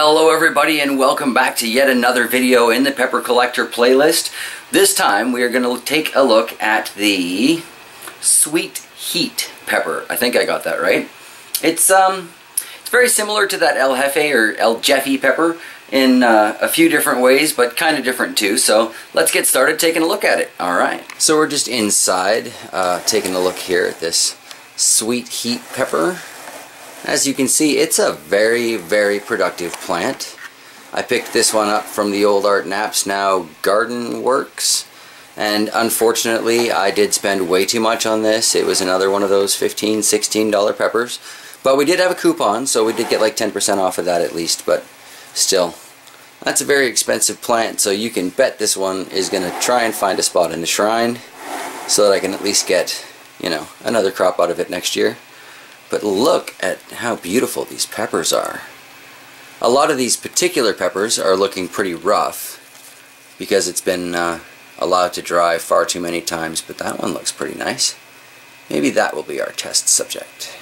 Hello everybody and welcome back to yet another video in the Pepper Collector playlist. This time we are going to take a look at the Sweet Heat pepper. I think I got that right. It's um, it's very similar to that El Jefe or El Jeffy pepper in uh, a few different ways, but kind of different too. So let's get started taking a look at it. All right. So we're just inside uh, taking a look here at this Sweet Heat pepper. As you can see, it's a very, very productive plant. I picked this one up from the old Art Naps Now Garden Works. And unfortunately, I did spend way too much on this. It was another one of those $15, $16 peppers. But we did have a coupon, so we did get like 10% off of that at least. But still, that's a very expensive plant, so you can bet this one is going to try and find a spot in the shrine so that I can at least get, you know, another crop out of it next year. But look at how beautiful these peppers are. A lot of these particular peppers are looking pretty rough because it's been uh, allowed to dry far too many times, but that one looks pretty nice. Maybe that will be our test subject.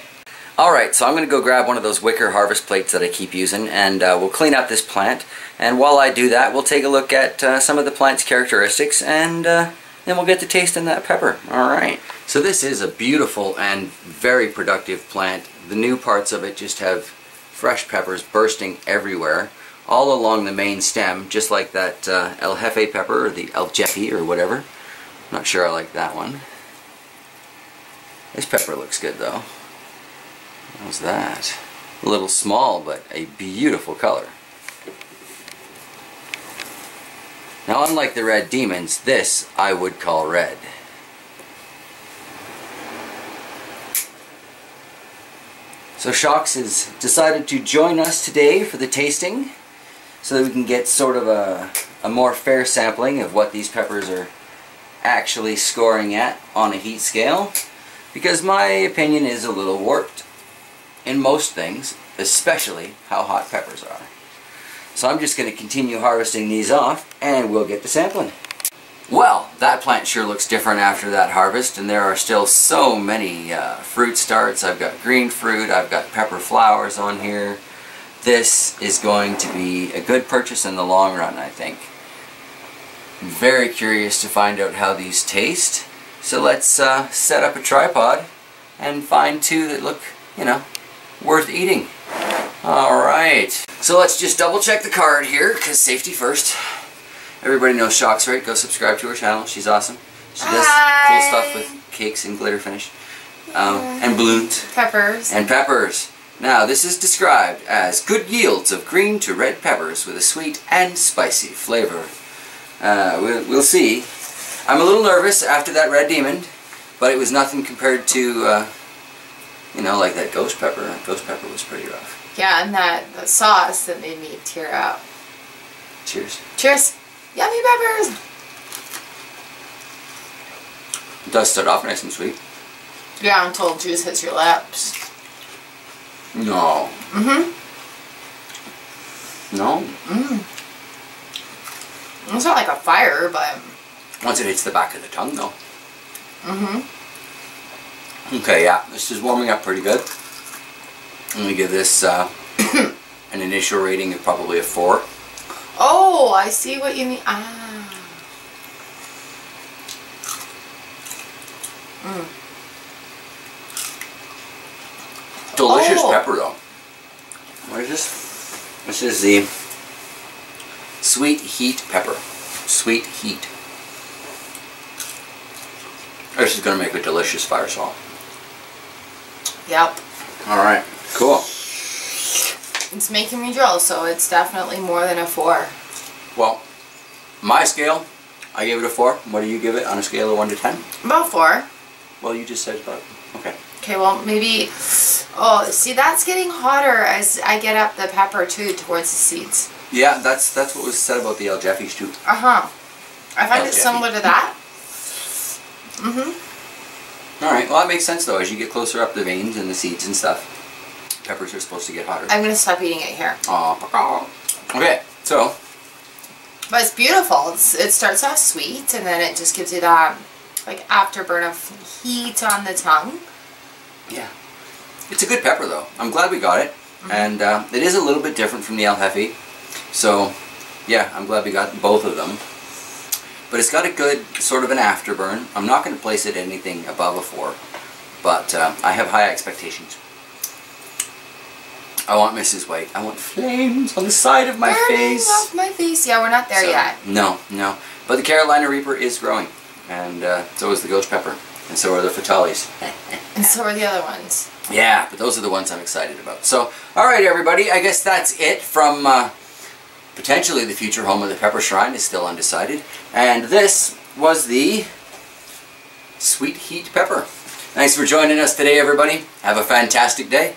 Alright, so I'm going to go grab one of those wicker harvest plates that I keep using and uh, we'll clean up this plant. And while I do that, we'll take a look at uh, some of the plant's characteristics and then we'll get to tasting that pepper. Alright. So this is a beautiful and very productive plant. The new parts of it just have fresh peppers bursting everywhere all along the main stem, just like that uh, El Jefe pepper or the El Jeffy or whatever. I'm Not sure I like that one. This pepper looks good though. How's that? A little small, but a beautiful color. Now unlike the red demons, this I would call red. So Chox has decided to join us today for the tasting so that we can get sort of a, a more fair sampling of what these peppers are actually scoring at on a heat scale because my opinion is a little warped in most things, especially how hot peppers are. So I'm just going to continue harvesting these off and we'll get the sampling. Well, that plant sure looks different after that harvest and there are still so many uh, fruit starts. I've got green fruit, I've got pepper flowers on here. This is going to be a good purchase in the long run, I think. I'm very curious to find out how these taste. So let's uh, set up a tripod and find two that look, you know, worth eating. Alright, so let's just double check the card here, because safety first. Everybody knows Chox, right? Go subscribe to her channel. She's awesome. She does Hi. cool stuff with cakes and glitter finish. Um, and balloons. Peppers. And peppers. Now, this is described as good yields of green to red peppers with a sweet and spicy flavor. Uh, we'll, we'll see. I'm a little nervous after that red demon, but it was nothing compared to, uh, you know, like that ghost pepper. Ghost pepper was pretty rough. Yeah, and that the sauce that made me tear up. Cheers. Cheers. Yummy peppers. It does start off nice and sweet. Yeah, until juice hits your lips. No. Mm-hmm. No? Mm. It's not like a fire, but Once it hits the back of the tongue, though. mm-hmm. Okay, yeah, this is warming up pretty good. I'm gonna give this uh, an initial rating of probably a four. Oh, I see what you mean. Ah. Mm. Delicious Oh. pepper though. What is this? This is the sweet heat pepper. Sweet heat. This is gonna make a delicious fire salt. Yep. Alright, cool. It's making me drill, so it's definitely more than a four. Well, my scale, I gave it a four. What do you give it on a scale of one to ten? About four. Well, you just said about, okay. Okay, well, maybe... Oh, see, that's getting hotter as I get up the pepper, too, towards the seeds. Yeah, that's that's what was said about the El Jeffys too. Uh-huh. I find El it Jeffy. similar to that. Mm-hmm. Alright, well that makes sense though. As you get closer up the veins and the seeds and stuff, peppers are supposed to get hotter. I'm going to stop eating it here. Aw, Okay, so, But it's beautiful. It's, it starts off sweet, and then it just gives you that, like, afterburn of heat on the tongue. yeah. It's a good pepper though. I'm glad we got it. And uh, it is a little bit different from the El Jefe. So, yeah, I'm glad we got both of them. But it's got a good sort of an afterburn. I'm not going to place it anything above a 4. But uh, I have high expectations. I want Mrs. White. I want flames on the side of my Burning face. off my face. Yeah, we're not there So, yet. No, no. But the Carolina Reaper is growing. And uh, so is the Ghost Pepper. And so are the Fatalis. And so are the other ones. Yeah, but those are the ones I'm excited about. So, alright everybody, I guess that's it from uh, potentially the future home of the Pepper Shrine is still undecided. And this was the Sweet Heat Pepper. Thanks for joining us today, everybody. Have a fantastic day.